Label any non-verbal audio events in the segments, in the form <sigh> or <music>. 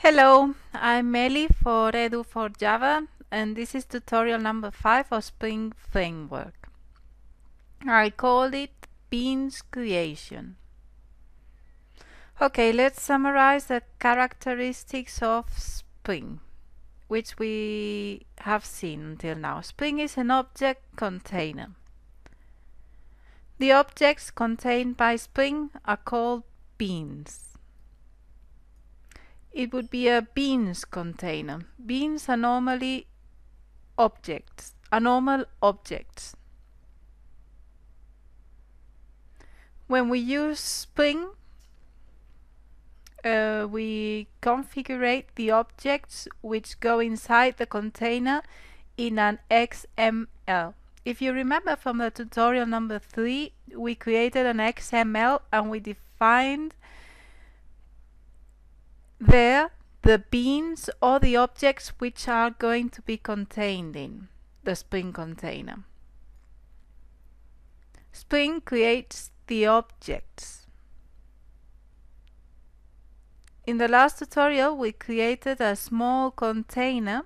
Hello, I'm Meli for Edu4Java and this is tutorial number 5 of Spring Framework. I called it Beans Creation. Okay, let's summarize the characteristics of Spring, which we have seen until now. Spring is an object container. The objects contained by Spring are called beans it would be a beans container. Beans are normally objects, are normal objects. When we use Spring, uh, we configure the objects which go inside the container in an XML. If you remember from the tutorial number 3, we created an XML and we defined there the beans or the objects which are going to be contained in the Spring container. Spring creates the objects. In the last tutorial we created a small container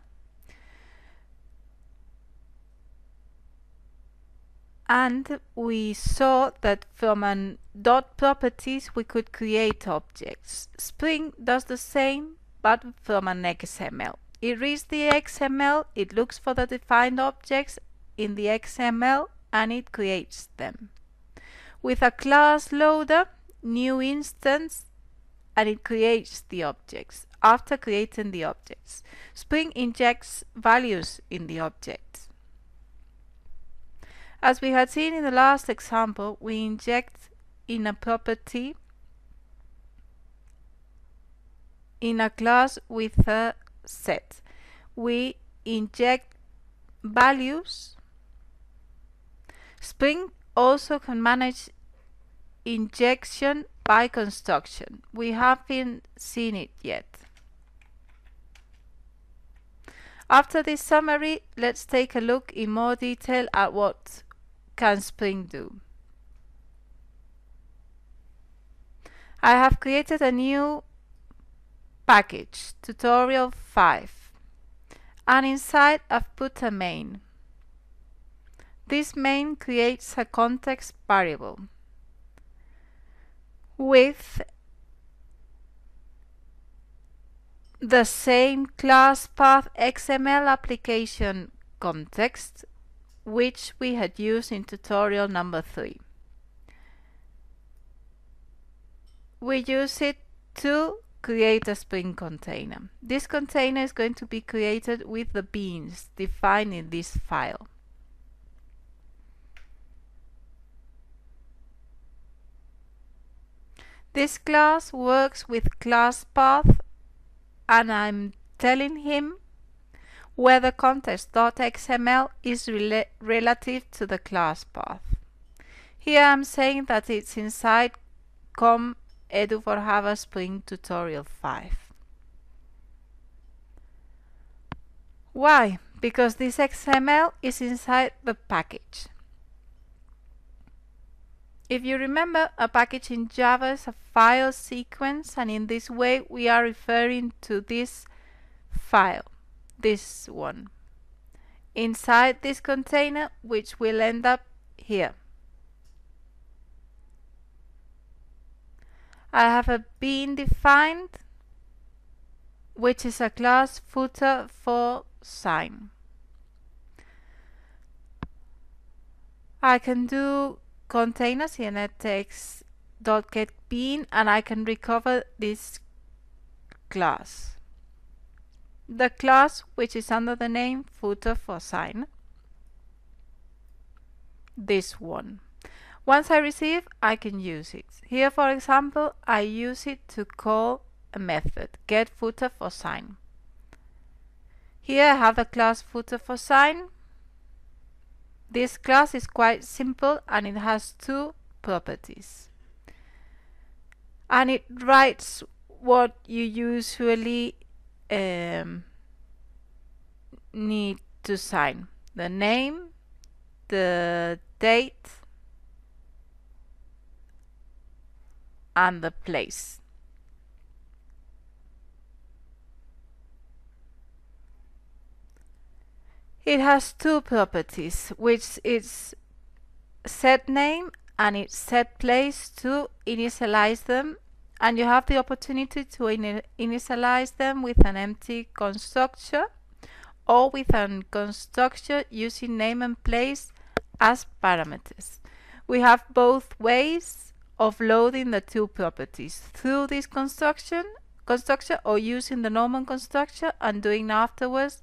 and we saw that from an dot properties we could create objects. Spring does the same but from an XML. It reads the XML, it looks for the defined objects in the XML and it creates them. With a class loader, new instance, and it creates the objects. After creating the objects, Spring injects values in the objects. As we had seen in the last example, we inject in a property in a class with a set. We inject values. Spring also can manage injection by construction. We haven't seen it yet. After this summary, let's take a look in more detail at what can Spring do? I have created a new package, tutorial 5, and inside I've put a main. This main creates a context variable with the same class path XML application context which we had used in tutorial number 3. We use it to create a Spring container. This container is going to be created with the beans defined in this file. This class works with class path and I'm telling him where the context.xml is rela relative to the class path. Here I'm saying that it's inside com edu for Java Spring tutorial 5. Why? Because this XML is inside the package. If you remember, a package in Java is a file sequence and in this way we are referring to this file this one inside this container which will end up here. I have a bean defined which is a class footer for sign. I can do containers here nettext dot get bean and I can recover this class the class which is under the name footer for sign. This one. Once I receive I can use it. Here for example I use it to call a method get footer for sign. Here I have the class footer for sign. This class is quite simple and it has two properties. And it writes what you usually um, need to sign the name, the date, and the place. It has two properties, which is set name and its set place to initialize them and you have the opportunity to initialize them with an empty constructor or with a constructor using name and place as parameters. We have both ways of loading the two properties through this construction constructor or using the normal constructor and doing afterwards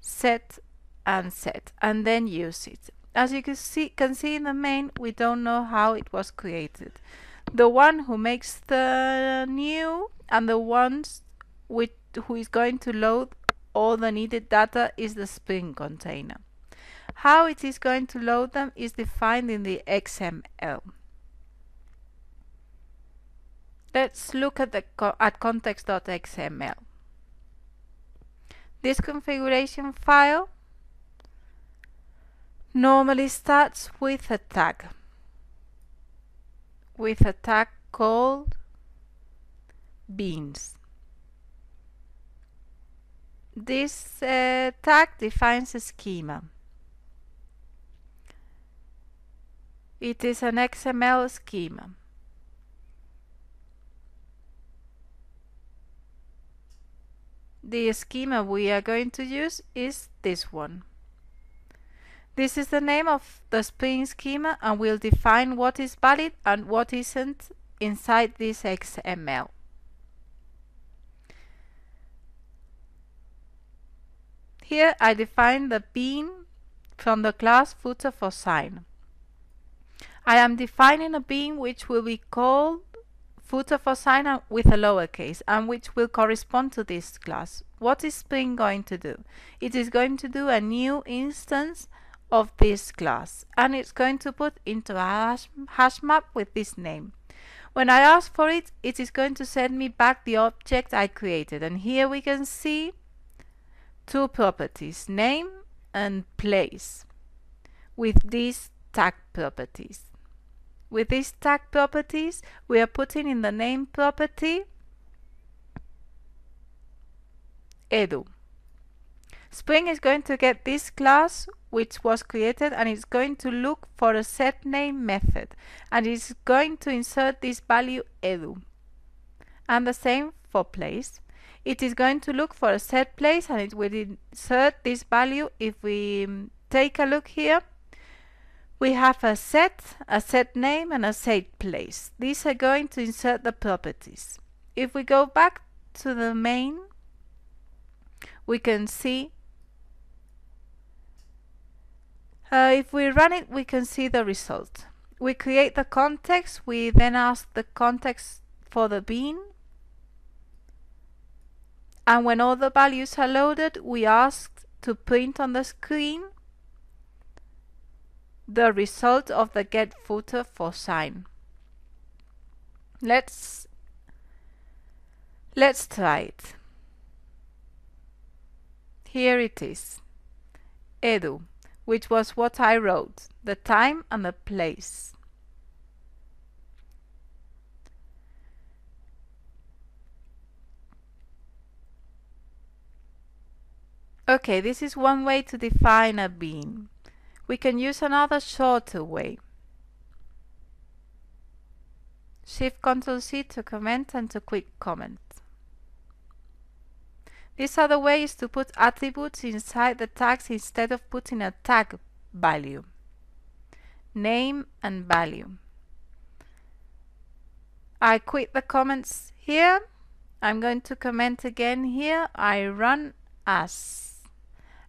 set and set and then use it. As you can see, can see in the main, we don't know how it was created. The one who makes the new and the ones with, who is going to load all the needed data is the Spring container. How it is going to load them is defined in the XML. Let's look at the co at context.xml. This configuration file normally starts with a tag with a tag called beans. This uh, tag defines a schema. It is an XML schema. The schema we are going to use is this one. This is the name of the Spring schema and will define what is valid and what isn't inside this XML. Here I define the bean from the class footer for sign. I am defining a bean which will be called footer for sign with a lowercase and which will correspond to this class. What is Spring going to do? It is going to do a new instance of this class and it's going to put into a hash, hash map with this name. When I ask for it, it is going to send me back the object I created and here we can see two properties, name and place with these tag properties. With these tag properties, we are putting in the name property edu. Spring is going to get this class which was created and it's going to look for a set name method and it's going to insert this value edu. And the same for place. It is going to look for a set place and it will insert this value. If we um, take a look here, we have a set, a set name and a set place. These are going to insert the properties. If we go back to the main, we can see Uh, if we run it, we can see the result. We create the context, we then ask the context for the bean, and when all the values are loaded, we ask to print on the screen the result of the get footer for sign. Let's let's try it. Here it is. Edu which was what I wrote, the time and the place. Okay, this is one way to define a bean. We can use another shorter way. Shift Ctrl C to comment and to quick comment. These are the ways to put attributes inside the tags instead of putting a tag value. Name and value. I quit the comments here. I'm going to comment again here. I run as.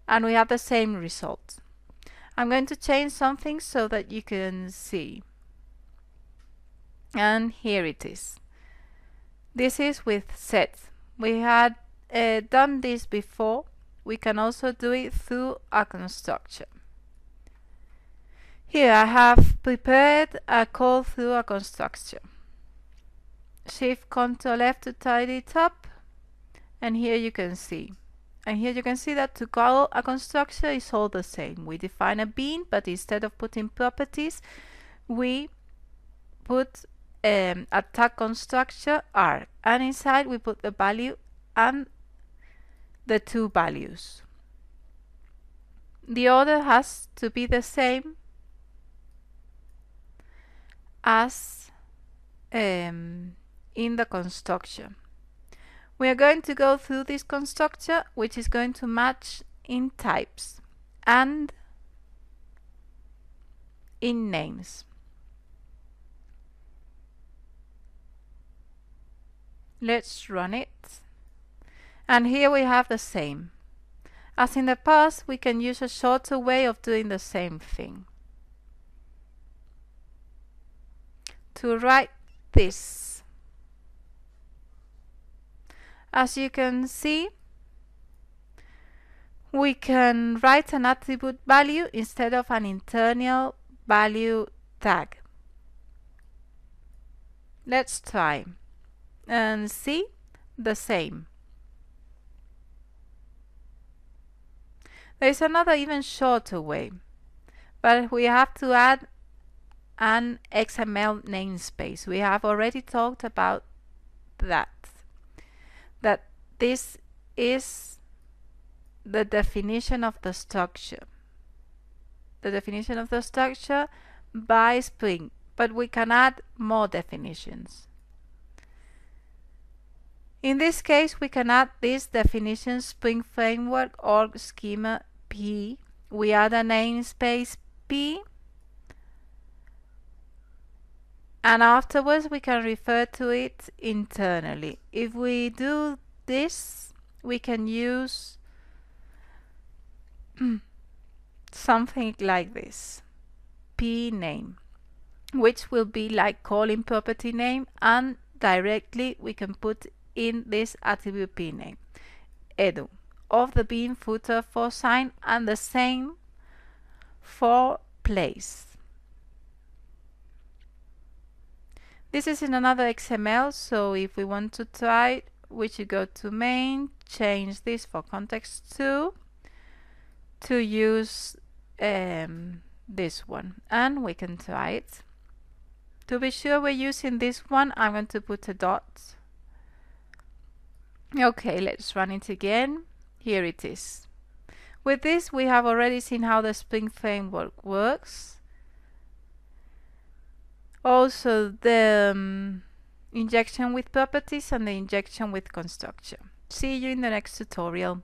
And we have the same result. I'm going to change something so that you can see. And here it is. This is with set. We had uh, done this before, we can also do it through a constructor. Here I have prepared a call through a constructor. Shift Ctrl F to tidy it up and here you can see. And here you can see that to call a constructor is all the same. We define a bean but instead of putting properties we put um, a tag constructor arg and inside we put the value and the two values. the order has to be the same as um, in the constructor. We are going to go through this constructor which is going to match in types and in names. Let's run it. And here we have the same. As in the past, we can use a shorter way of doing the same thing. To write this. As you can see, we can write an attribute value instead of an internal value tag. Let's try and see the same. There is another even shorter way, but we have to add an XML namespace. We have already talked about that. That this is the definition of the structure. The definition of the structure by Spring, but we can add more definitions. In this case, we can add this definition Spring Framework org schema P. We add a namespace P and afterwards we can refer to it internally. If we do this, we can use <clears throat> something like this p name which will be like calling property name and directly we can put in this attribute p name edu of the bean footer for sign and the same for place this is in another XML so if we want to try it, we should go to main change this for context 2 to use um, this one and we can try it. To be sure we're using this one, I'm going to put a dot. Okay, let's run it again. Here it is. With this, we have already seen how the Spring Framework works. Also, the um, injection with properties and the injection with constructor. See you in the next tutorial.